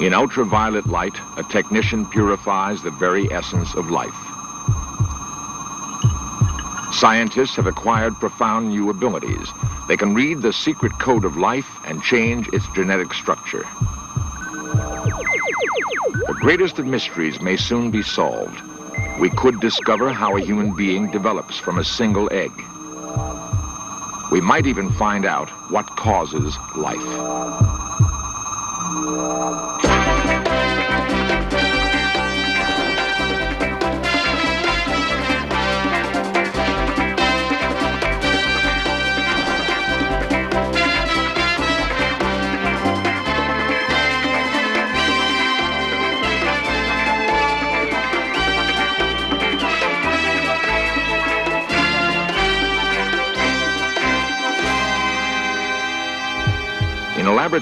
In ultraviolet light, a technician purifies the very essence of life. Scientists have acquired profound new abilities. They can read the secret code of life and change its genetic structure. The greatest of mysteries may soon be solved. We could discover how a human being develops from a single egg. We might even find out what causes life.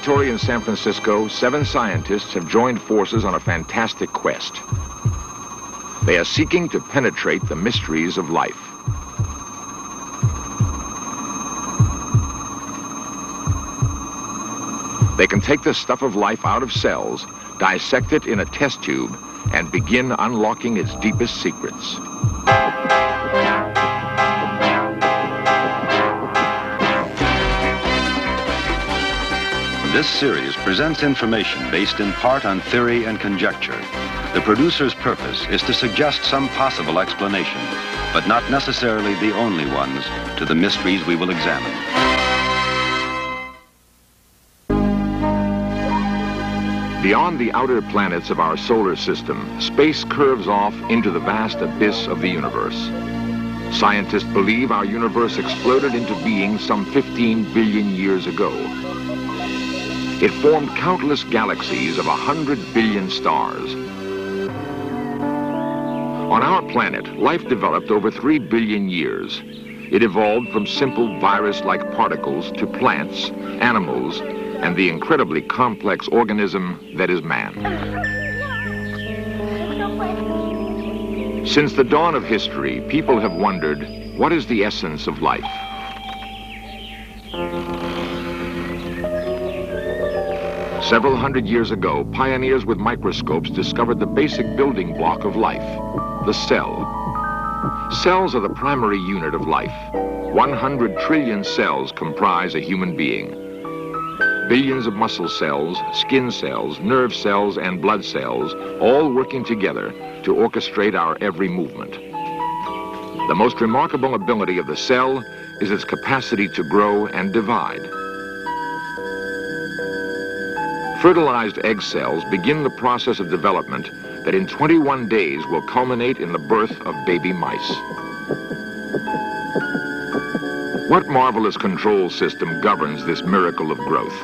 Laboratory in San Francisco, seven scientists have joined forces on a fantastic quest. They are seeking to penetrate the mysteries of life. They can take the stuff of life out of cells, dissect it in a test tube, and begin unlocking its deepest secrets. This series presents information based in part on theory and conjecture. The producer's purpose is to suggest some possible explanations, but not necessarily the only ones, to the mysteries we will examine. Beyond the outer planets of our solar system, space curves off into the vast abyss of the universe. Scientists believe our universe exploded into being some 15 billion years ago. It formed countless galaxies of a hundred billion stars. On our planet, life developed over three billion years. It evolved from simple virus-like particles to plants, animals, and the incredibly complex organism that is man. Since the dawn of history, people have wondered, what is the essence of life? Several hundred years ago, pioneers with microscopes discovered the basic building block of life, the cell. Cells are the primary unit of life. 100 trillion cells comprise a human being. Billions of muscle cells, skin cells, nerve cells, and blood cells, all working together to orchestrate our every movement. The most remarkable ability of the cell is its capacity to grow and divide. Fertilized egg cells begin the process of development that in 21 days will culminate in the birth of baby mice. What marvelous control system governs this miracle of growth?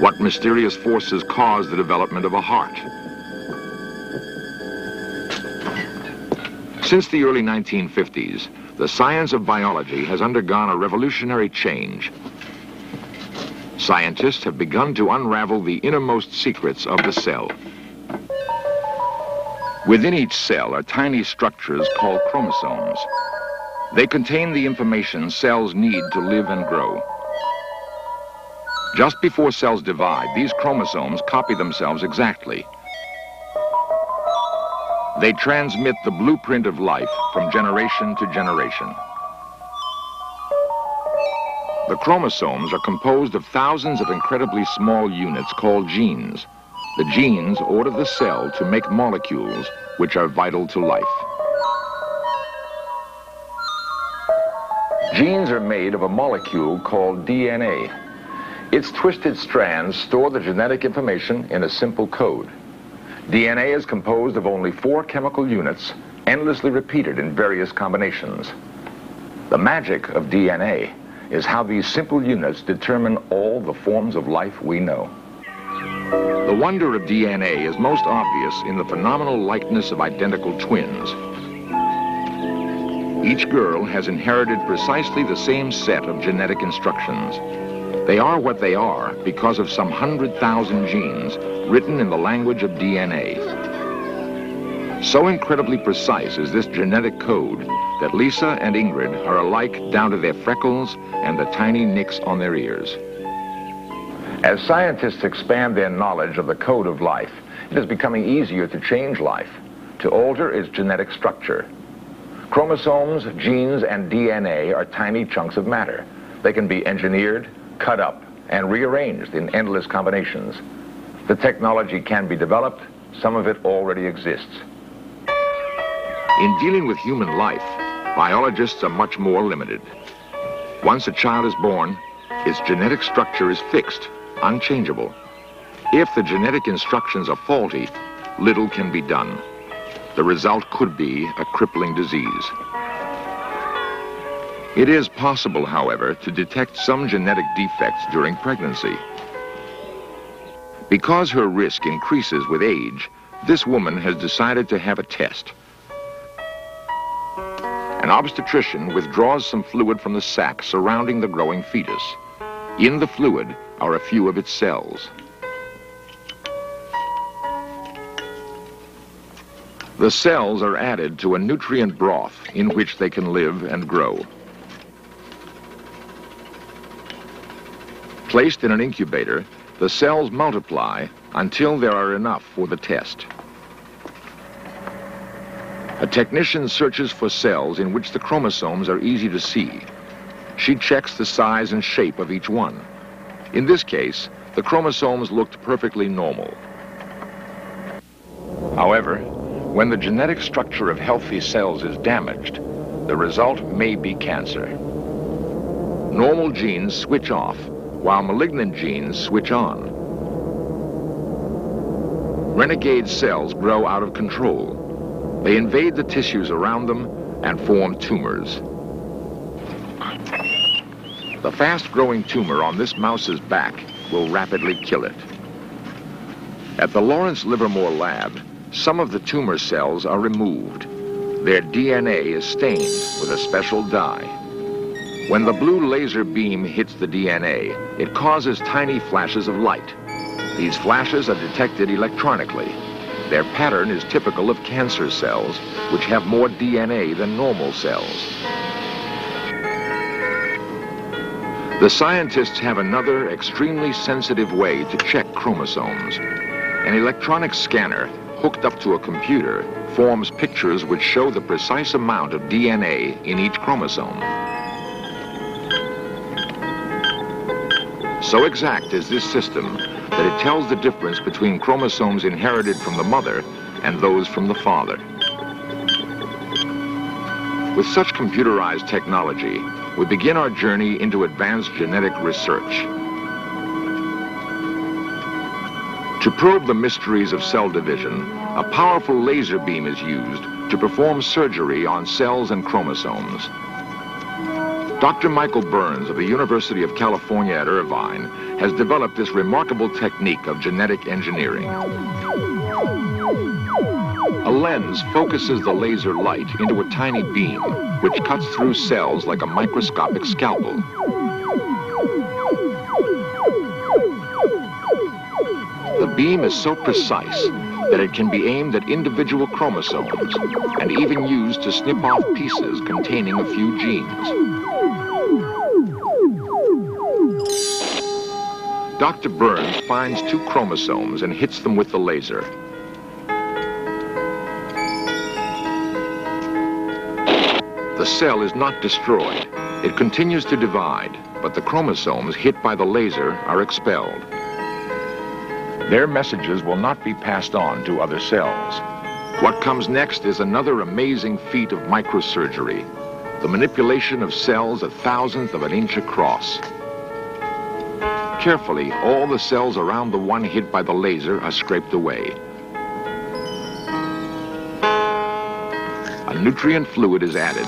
What mysterious forces cause the development of a heart? Since the early 1950s, the science of biology has undergone a revolutionary change Scientists have begun to unravel the innermost secrets of the cell. Within each cell are tiny structures called chromosomes. They contain the information cells need to live and grow. Just before cells divide, these chromosomes copy themselves exactly. They transmit the blueprint of life from generation to generation. The chromosomes are composed of thousands of incredibly small units called genes. The genes order the cell to make molecules which are vital to life. Genes are made of a molecule called DNA. Its twisted strands store the genetic information in a simple code. DNA is composed of only four chemical units, endlessly repeated in various combinations. The magic of DNA is how these simple units determine all the forms of life we know. The wonder of DNA is most obvious in the phenomenal likeness of identical twins. Each girl has inherited precisely the same set of genetic instructions. They are what they are because of some hundred thousand genes written in the language of DNA. So incredibly precise is this genetic code that Lisa and Ingrid are alike down to their freckles and the tiny nicks on their ears. As scientists expand their knowledge of the code of life, it is becoming easier to change life, to alter its genetic structure. Chromosomes, genes, and DNA are tiny chunks of matter. They can be engineered, cut up, and rearranged in endless combinations. The technology can be developed, some of it already exists. In dealing with human life, biologists are much more limited. Once a child is born, its genetic structure is fixed, unchangeable. If the genetic instructions are faulty, little can be done. The result could be a crippling disease. It is possible, however, to detect some genetic defects during pregnancy. Because her risk increases with age, this woman has decided to have a test. An obstetrician withdraws some fluid from the sac surrounding the growing fetus. In the fluid are a few of its cells. The cells are added to a nutrient broth in which they can live and grow. Placed in an incubator, the cells multiply until there are enough for the test. A technician searches for cells in which the chromosomes are easy to see. She checks the size and shape of each one. In this case, the chromosomes looked perfectly normal. However, when the genetic structure of healthy cells is damaged, the result may be cancer. Normal genes switch off, while malignant genes switch on. Renegade cells grow out of control. They invade the tissues around them and form tumors. The fast-growing tumor on this mouse's back will rapidly kill it. At the Lawrence Livermore lab, some of the tumor cells are removed. Their DNA is stained with a special dye. When the blue laser beam hits the DNA, it causes tiny flashes of light. These flashes are detected electronically their pattern is typical of cancer cells, which have more DNA than normal cells. The scientists have another extremely sensitive way to check chromosomes. An electronic scanner hooked up to a computer forms pictures which show the precise amount of DNA in each chromosome. So exact is this system that it tells the difference between chromosomes inherited from the mother and those from the father. With such computerized technology, we begin our journey into advanced genetic research. To probe the mysteries of cell division, a powerful laser beam is used to perform surgery on cells and chromosomes. Dr. Michael Berns of the University of California at Irvine has developed this remarkable technique of genetic engineering. A lens focuses the laser light into a tiny beam, which cuts through cells like a microscopic scalpel. The beam is so precise that it can be aimed at individual chromosomes and even used to snip off pieces containing a few genes. Dr. Berns finds two chromosomes and hits them with the laser. The cell is not destroyed. It continues to divide, but the chromosomes hit by the laser are expelled. Their messages will not be passed on to other cells. What comes next is another amazing feat of microsurgery, the manipulation of cells a thousandth of an inch across. Carefully, all the cells around the one hit by the laser are scraped away. A nutrient fluid is added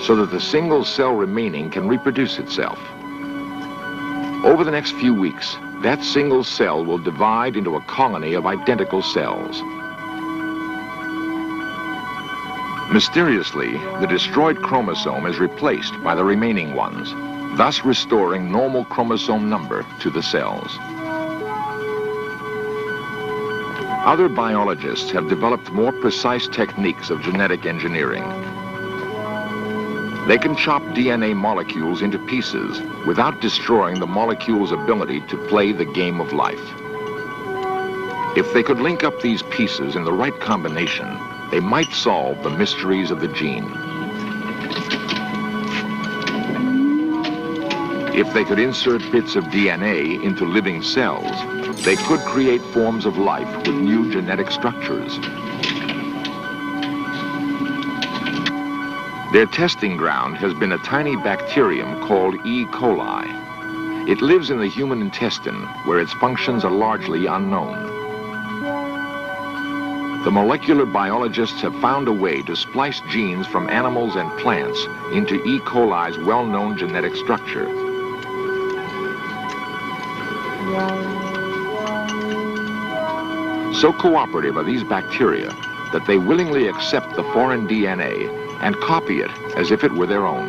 so that the single cell remaining can reproduce itself. Over the next few weeks, that single cell will divide into a colony of identical cells. Mysteriously, the destroyed chromosome is replaced by the remaining ones thus restoring normal chromosome number to the cells. Other biologists have developed more precise techniques of genetic engineering. They can chop DNA molecules into pieces without destroying the molecule's ability to play the game of life. If they could link up these pieces in the right combination, they might solve the mysteries of the gene. If they could insert bits of DNA into living cells, they could create forms of life with new genetic structures. Their testing ground has been a tiny bacterium called E. coli. It lives in the human intestine, where its functions are largely unknown. The molecular biologists have found a way to splice genes from animals and plants into E. coli's well-known genetic structure. So cooperative are these bacteria that they willingly accept the foreign DNA and copy it as if it were their own.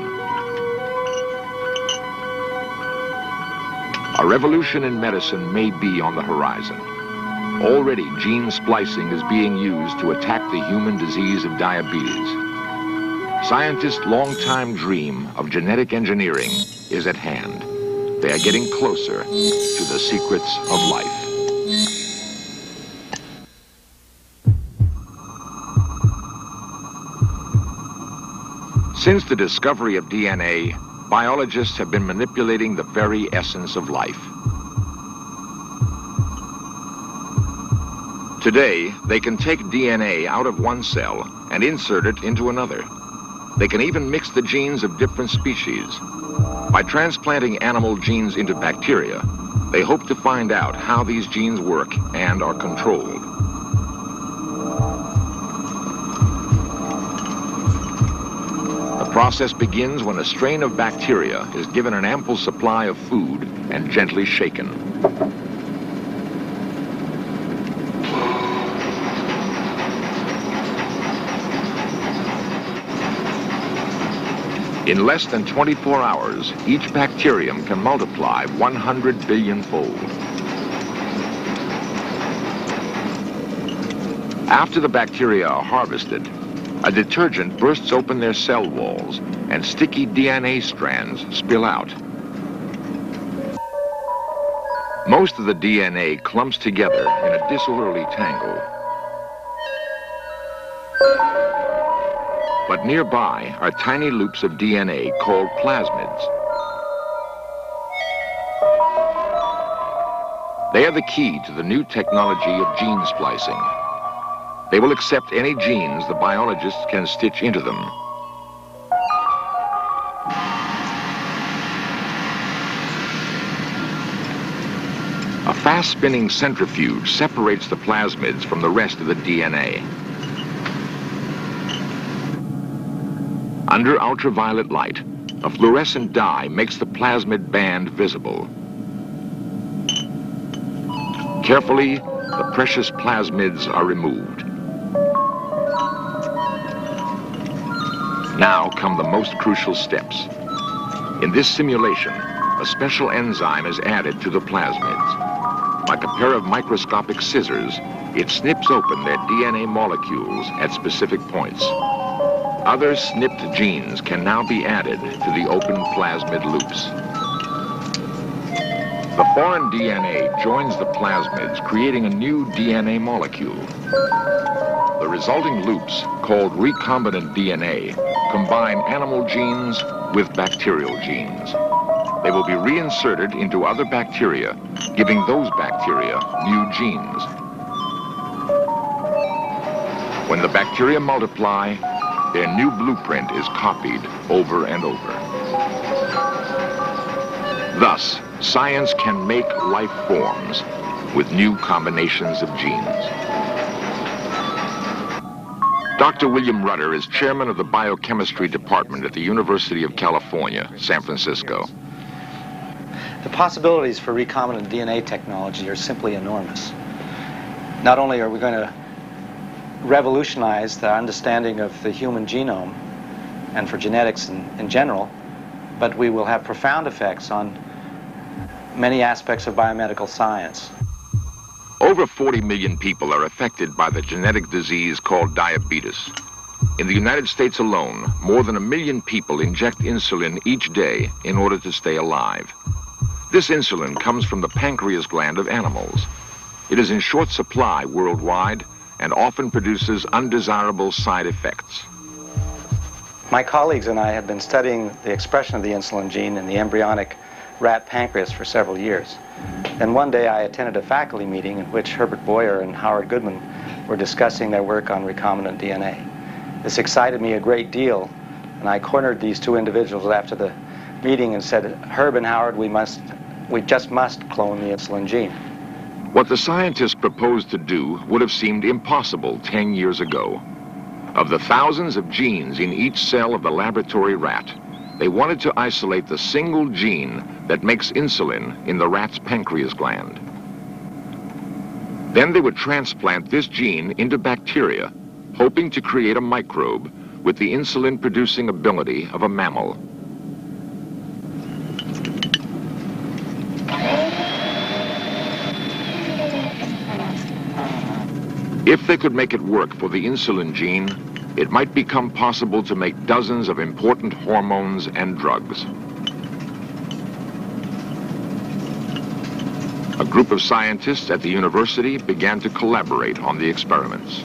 A revolution in medicine may be on the horizon. Already, gene splicing is being used to attack the human disease of diabetes. Scientists' long-time dream of genetic engineering is at hand. They are getting closer to the secrets of life. Since the discovery of DNA, biologists have been manipulating the very essence of life. Today, they can take DNA out of one cell and insert it into another. They can even mix the genes of different species. By transplanting animal genes into bacteria, they hope to find out how these genes work and are controlled. The process begins when a strain of bacteria is given an ample supply of food and gently shaken. In less than 24 hours, each bacterium can multiply 100 billion fold. After the bacteria are harvested, a detergent bursts open their cell walls and sticky DNA strands spill out. Most of the DNA clumps together in a disorderly tangle. But nearby are tiny loops of DNA called plasmids. They are the key to the new technology of gene splicing. They will accept any genes the biologists can stitch into them. A fast-spinning centrifuge separates the plasmids from the rest of the DNA. Under ultraviolet light, a fluorescent dye makes the plasmid band visible. Carefully, the precious plasmids are removed. Now come the most crucial steps. In this simulation, a special enzyme is added to the plasmids. Like a pair of microscopic scissors, it snips open their DNA molecules at specific points. Other snipped genes can now be added to the open plasmid loops. The foreign DNA joins the plasmids, creating a new DNA molecule. The resulting loops, called recombinant DNA, combine animal genes with bacterial genes. They will be reinserted into other bacteria, giving those bacteria new genes. When the bacteria multiply, their new blueprint is copied over and over. Thus, science can make life forms with new combinations of genes. Dr. William Rutter is chairman of the biochemistry department at the University of California, San Francisco. The possibilities for recombinant DNA technology are simply enormous. Not only are we going to revolutionize the understanding of the human genome and for genetics in, in general, but we will have profound effects on many aspects of biomedical science. Over 40 million people are affected by the genetic disease called diabetes. In the United States alone, more than a million people inject insulin each day in order to stay alive. This insulin comes from the pancreas gland of animals. It is in short supply worldwide and often produces undesirable side effects. My colleagues and I have been studying the expression of the insulin gene in the embryonic rat pancreas for several years. And one day I attended a faculty meeting in which Herbert Boyer and Howard Goodman were discussing their work on recombinant DNA. This excited me a great deal, and I cornered these two individuals after the meeting and said, Herb and Howard, we must, we just must clone the insulin gene. What the scientists proposed to do would have seemed impossible 10 years ago. Of the thousands of genes in each cell of the laboratory rat, they wanted to isolate the single gene that makes insulin in the rat's pancreas gland. Then they would transplant this gene into bacteria, hoping to create a microbe with the insulin-producing ability of a mammal. If they could make it work for the insulin gene, it might become possible to make dozens of important hormones and drugs. A group of scientists at the university began to collaborate on the experiments.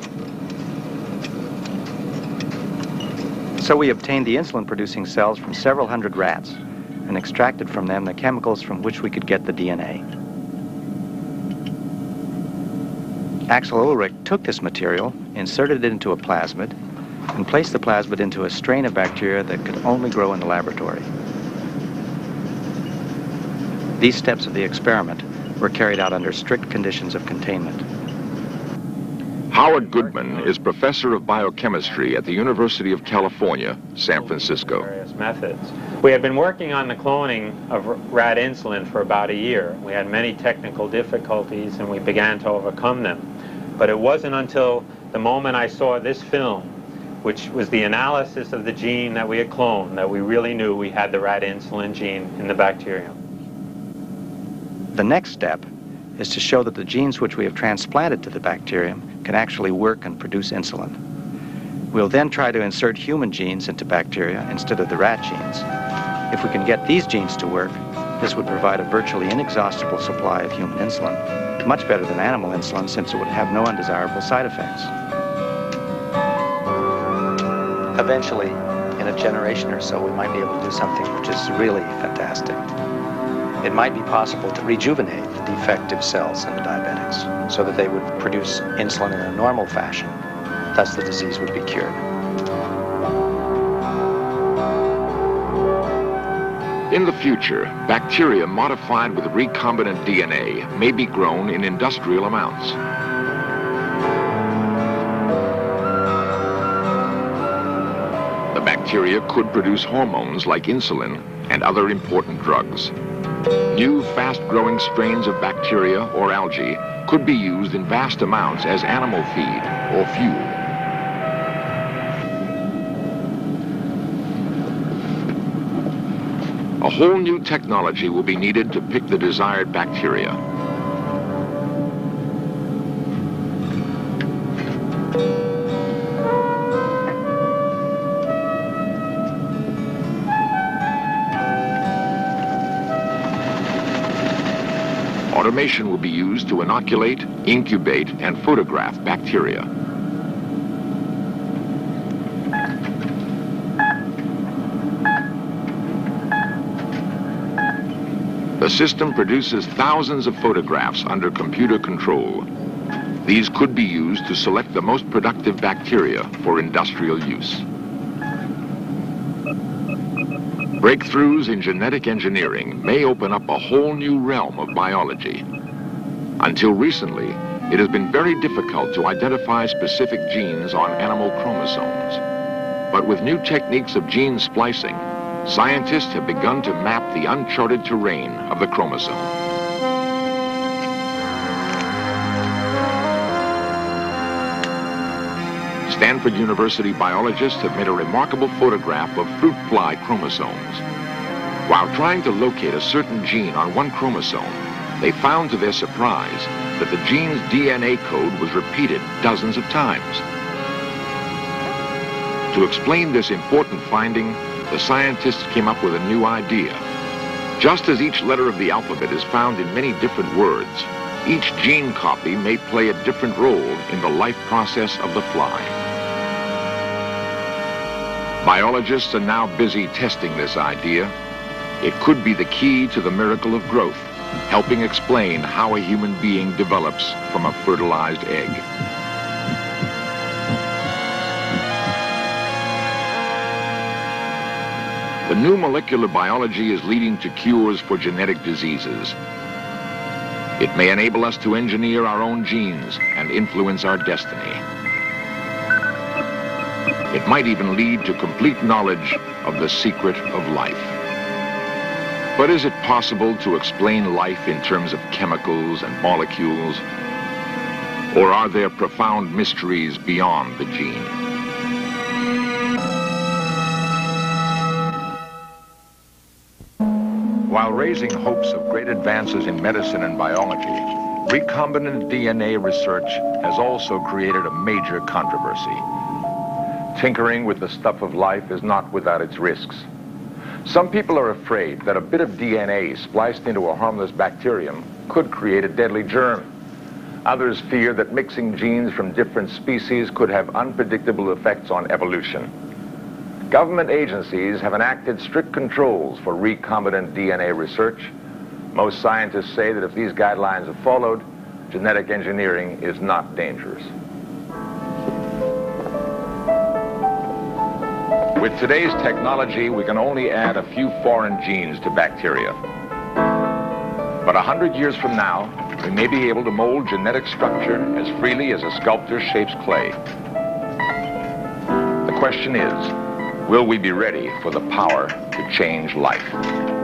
So we obtained the insulin-producing cells from several hundred rats and extracted from them the chemicals from which we could get the DNA. Axel Ullrich took this material, inserted it into a plasmid, and placed the plasmid into a strain of bacteria that could only grow in the laboratory. These steps of the experiment were carried out under strict conditions of containment. Howard Goodman is professor of biochemistry at the University of California, San Francisco. Various methods. We had been working on the cloning of rat insulin for about a year. We had many technical difficulties and we began to overcome them. But it wasn't until the moment I saw this film, which was the analysis of the gene that we had cloned, that we really knew we had the rat insulin gene in the bacterium. The next step is to show that the genes which we have transplanted to the bacterium can actually work and produce insulin. We'll then try to insert human genes into bacteria instead of the rat genes. If we can get these genes to work, this would provide a virtually inexhaustible supply of human insulin, much better than animal insulin since it would have no undesirable side effects. Eventually, in a generation or so, we might be able to do something which is really fantastic it might be possible to rejuvenate defective cells in the diabetics so that they would produce insulin in a normal fashion. Thus, the disease would be cured. In the future, bacteria modified with recombinant DNA may be grown in industrial amounts. The bacteria could produce hormones like insulin and other important drugs. New fast-growing strains of bacteria or algae could be used in vast amounts as animal feed or fuel. A whole new technology will be needed to pick the desired bacteria. Automation will be used to inoculate, incubate, and photograph bacteria. The system produces thousands of photographs under computer control. These could be used to select the most productive bacteria for industrial use. Breakthroughs in genetic engineering may open up a whole new realm of biology. Until recently, it has been very difficult to identify specific genes on animal chromosomes. But with new techniques of gene splicing, scientists have begun to map the uncharted terrain of the chromosome. Stanford University biologists have made a remarkable photograph of fruit fly chromosomes. While trying to locate a certain gene on one chromosome, They found to their surprise that the gene's DNA code was repeated dozens of times. To explain this important finding, the scientists came up with a new idea. Just as each letter of the alphabet is found in many different words, each gene copy may play a different role in the life process of the fly. Biologists are now busy testing this idea. It could be the key to the miracle of growth, helping explain how a human being develops from a fertilized egg. The new molecular biology is leading to cures for genetic diseases. It may enable us to engineer our own genes and influence our destiny. It might even lead to complete knowledge of the secret of life. But is it possible to explain life in terms of chemicals and molecules? Or are there profound mysteries beyond the gene? While raising hopes of great advances in medicine and biology, recombinant DNA research has also created a major controversy. Tinkering with the stuff of life is not without its risks. Some people are afraid that a bit of DNA spliced into a harmless bacterium could create a deadly germ. Others fear that mixing genes from different species could have unpredictable effects on evolution. Government agencies have enacted strict controls for recombinant DNA research. Most scientists say that if these guidelines are followed, genetic engineering is not dangerous. With today's technology, we can only add a few foreign genes to bacteria. But a hundred years from now, we may be able to mold genetic structure as freely as a sculptor shapes clay. The question is, Will we be ready for the power to change life?